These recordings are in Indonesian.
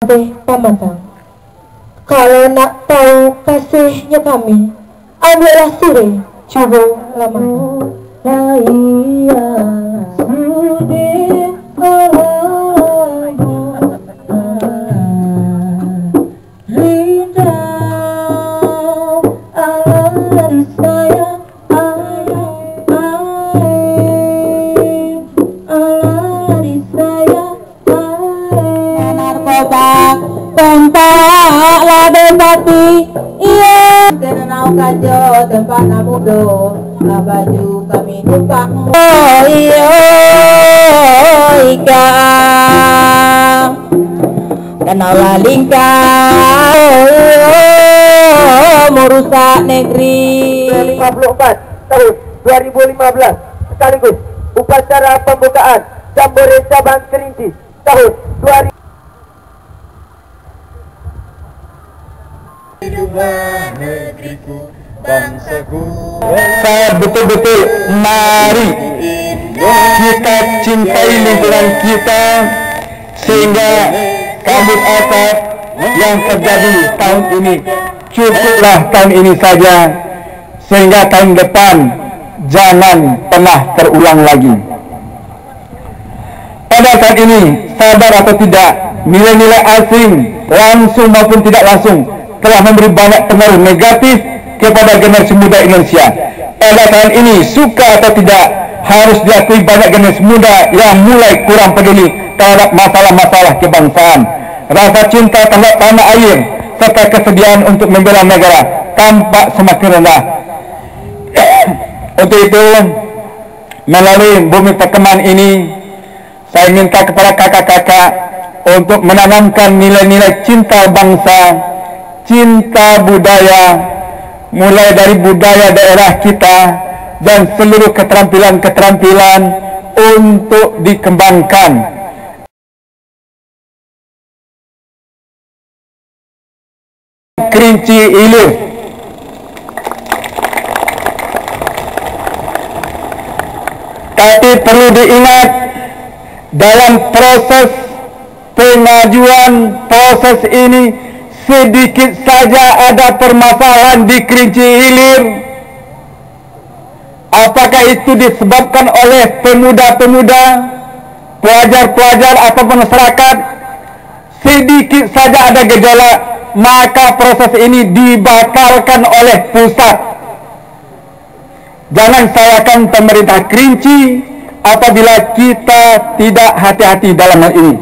Sampai tamatang. Kalau nak tahu kasihnya kami, ambillah suri coba lama. Raya sudi kajo tempat namudo lah baju kami numpang oh iya ika kenal lalingkah oh, merusak negeri. 54 tahun 2015 sekaligus upacara pembukaan Jambore Cabang Kerinci tahun 2000 Saya betul-betul mari kita cintai lingkungan kita sehingga kabut asap yang terjadi tahun ini cukuplah tahun ini saja sehingga tahun depan jangan pernah terulang lagi. Pada saat ini sadar atau tidak nilai-nilai asing langsung maupun tidak langsung telah memberi banyak pengaruh negatif kepada generasi muda Indonesia. Pada tahun ini, suka atau tidak, harus diakui banyak generasi muda yang mulai kurang peduli terhadap masalah-masalah kebangsaan. Rasa cinta terhadap tanah air serta kesediaan untuk membela negara tampak semakin rendah. Untuk itu, melalui bumi perkemahan ini, saya minta kepada kakak-kakak untuk menanamkan nilai-nilai cinta bangsa, cinta budaya, mulai dari budaya daerah kita dan seluruh keterampilan-keterampilan untuk dikembangkan. Kerinci Ilir Tapi perlu diingat dalam proses pengajuan proses ini sedikit saja ada permasalahan di Kerinci Hilir. Apakah itu disebabkan oleh pemuda-pemuda, pelajar-pelajar atau masyarakat? Sedikit saja ada gejolak, maka proses ini dibatalkan oleh pusat. Jangan salahkan pemerintah Kerinci apabila kita tidak hati-hati dalam hal ini.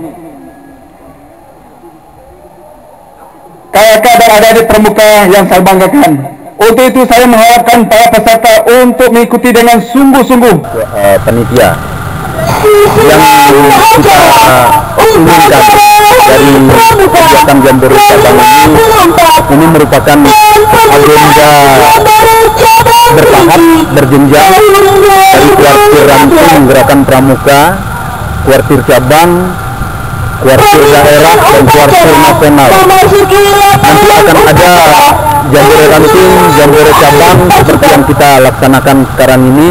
Kakak dan adik-adik pramuka yang saya banggakan. Untuk itu saya mengharapkan para peserta untuk mengikuti dengan sungguh-sungguh. Eh, penitia yang kita inginkan dari kegiatan Jambore Cabang ini ini merupakan agenda bertahap berjenjang dari kuartir rampung gerakan pramuka kuartir cabang kuartir daerah dan kuartir nasional. nanti akan ada jambore ranting jambore cabang seperti yang kita laksanakan sekarang ini.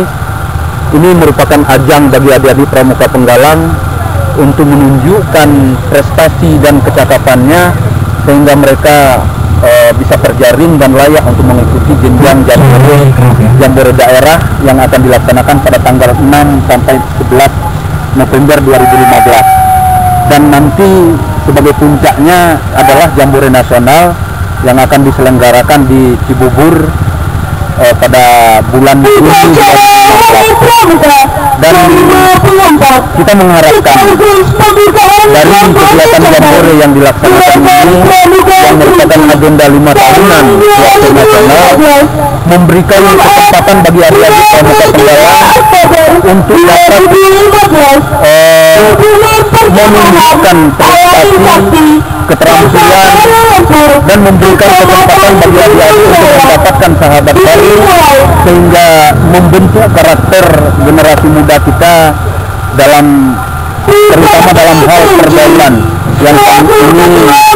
Ini merupakan ajang bagi adik-adik pramuka penggalang untuk menunjukkan prestasi dan kecakapannya sehingga mereka eh, bisa terjaring dan layak untuk mengikuti jenjang jambore jambore daerah yang akan dilaksanakan pada tanggal 6 sampai 11 November 2015 dan nanti sebagai puncaknya adalah jambore nasional yang akan diselenggarakan di Cibubur eh, pada bulan Juni 2015 dan kita mengharapkan dari kegiatan jambore yang dilaksanakan ini yang merupakan agenda lima tahunan waktu nasional memberikan kesempatan bagi adik-adik pramuka penggalang untuk dapat eh, menunjukkan prestasi keterampilan dan memberikan kesempatan bagi adik-adik untuk mendapatkan sahabat baru sehingga membentuk karakter generasi muda kita dalam terutama dalam hal pergaulan yang saat ini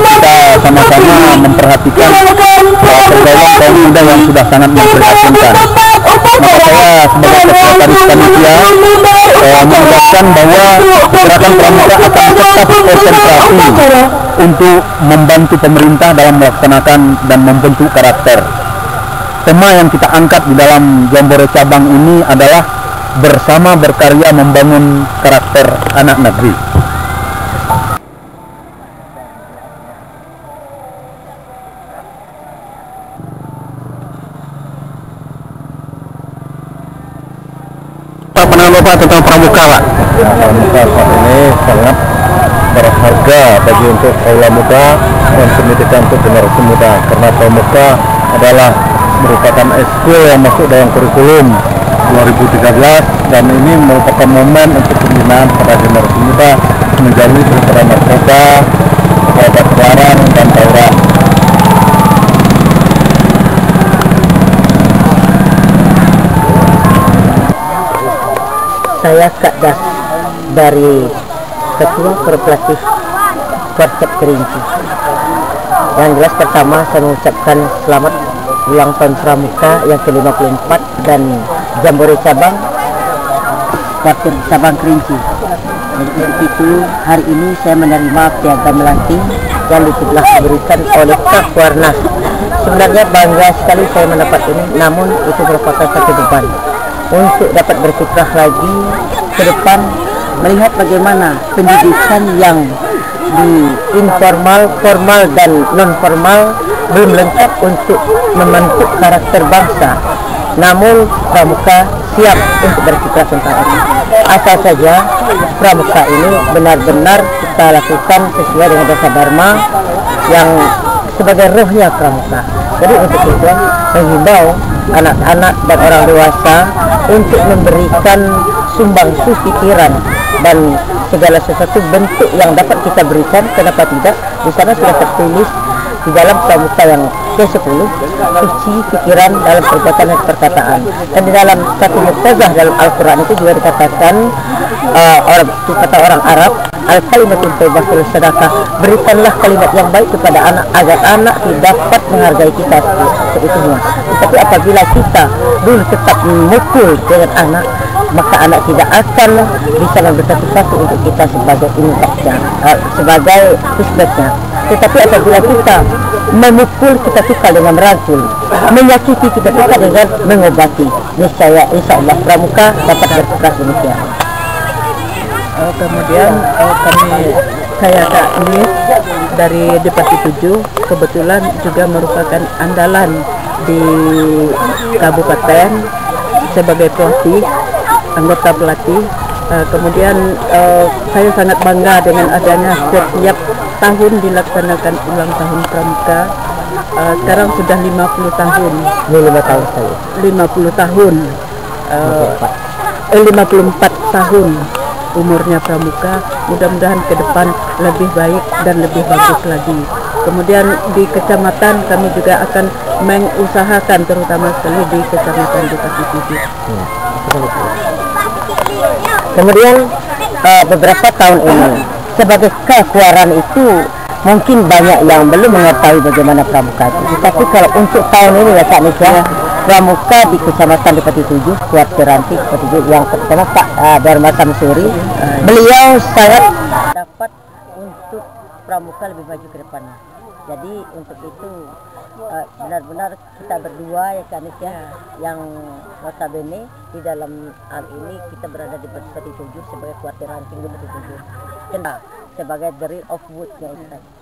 kita sama-sama memperhatikan uh, pergaulan kaum muda yang sudah sangat memprihatinkan. Maka saya sebagai sekretaris panitia uh, menegaskan bahwa gerakan pramuka akan tetap konsentrasi untuk membantu pemerintah dalam melaksanakan dan membentuk karakter. Tema yang kita angkat di dalam Jambore cabang ini adalah bersama berkarya membangun karakter anak negeri. Pak pernah lupa tentang pramuka Pak? Pramuka saat ini sangat berharga bagi untuk kaula muda dan pendidikan untuk generasi muda karena pramuka adalah merupakan eskul yang masuk dalam kurikulum 2013 dan ini merupakan momen untuk pembinaan pada generasi muda menjauhi daripada narkoba, obat terlarang dan tawuran. Saya Kak Das dari Ketua Korporatif Korset Kerinci. Yang jelas pertama saya mengucapkan selamat ulang tahun Pramuka yang ke-54 dan Jambore Cabang Kuartir Cabang Kerinci. Untuk itu hari ini saya menerima piagam melantik yang telah diberikan oleh Kak Warnas. Sebenarnya bangga sekali saya mendapat ini, namun itu merupakan satu beban untuk dapat berkiprah lagi ke depan melihat bagaimana pendidikan yang di informal, formal dan non formal belum lengkap untuk membentuk karakter bangsa. Namun Pramuka siap untuk berkiprah tentang itu. Asal saja Pramuka ini benar-benar kita lakukan sesuai dengan dasar Dharma yang sebagai rohnya Pramuka. Jadi untuk itu menghimbau anak-anak dan orang dewasa untuk memberikan sumbangsi pikiran dan segala sesuatu bentuk yang dapat kita berikan kenapa tidak? Di sana sudah tertulis di dalam pramuka yang ke-10 suci pikiran dalam perbuatan dan perkataan. Dan di dalam satu muktazah dalam Al-Quran itu juga dikatakan uh, orang kata orang Arab al kalimatul thayyibah sedekah berikanlah kalimat yang baik kepada anak agar anak dapat menghargai kita. Seutuhnya tetapi apabila kita dulu tetap memukul dengan anak maka anak tidak akan bisa memberikan sesuatu untuk kita sebagai impaknya uh, sebagai feedbacknya tetapi apabila kita memukul kita tukar dengan merangkul menyakiti kita tukar dengan mengobati niscaya insya Allah pramuka dapat berkeras demikian. Uh, kemudian uh, kami saya Kak Nis dari Depati 7 kebetulan juga merupakan andalan di kabupaten sebagai pelatih anggota pelatih. Uh, kemudian uh, saya sangat bangga dengan adanya setiap tahun dilaksanakan ulang tahun pramuka. Uh, sekarang sudah 50 tahun. Ini lima tahun saya 50 tahun. Uh, eh, 54 tahun umurnya pramuka. Mudah-mudahan ke depan lebih baik dan lebih bagus lagi. Kemudian di kecamatan kami juga akan mengusahakan terutama sekali di kecamatan di Tipi hmm. Kemudian uh, beberapa tahun ini sebagai kekeluaran itu mungkin banyak yang belum mengetahui bagaimana pramuka itu. Tapi kalau untuk tahun ini ya Kak Nisha pramuka di kecamatan di Peti Tujuh Kuartir Ranti Peti Tujuh yang pertama Pak uh, Dharma Samsuri beliau sangat dapat untuk pramuka lebih maju ke depannya jadi untuk itu uh, benar-benar kita berdua ya Kak Nisha yang notabene di dalam hal ini kita berada di Peti Tujuh sebagai kuartir ranting di Peti Tujuh. Kena sebagai the real of woodnya Ustaz